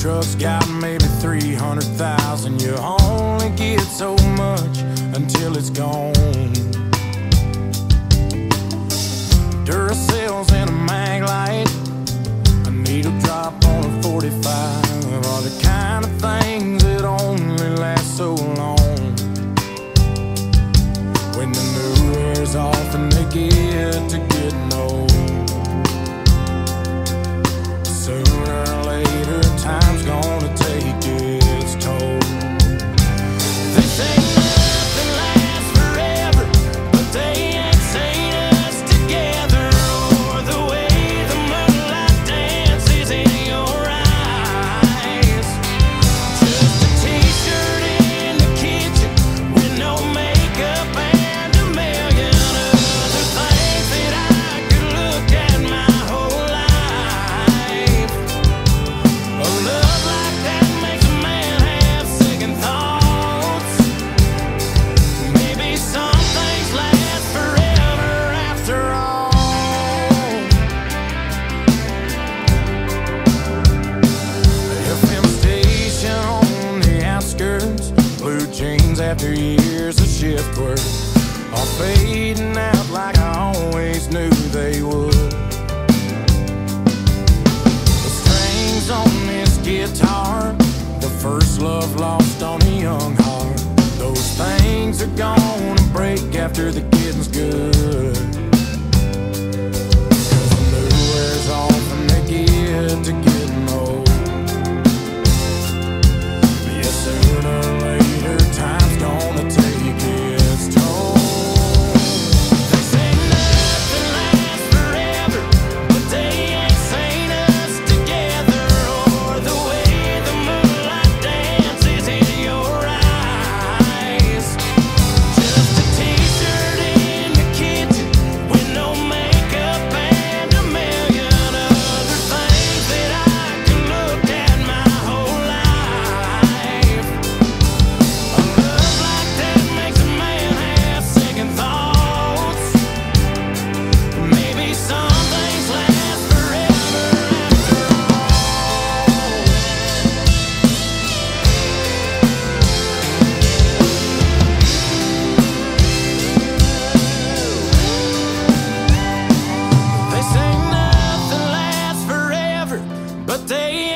truck's got maybe 300,000. You only get so much until it's gone. Duracells and a Maglite, after years of shift work, are fading out like I always knew they would. The strings on this guitar, the first love lost on a young heart. Those things are gonna break after the getting's good. Say.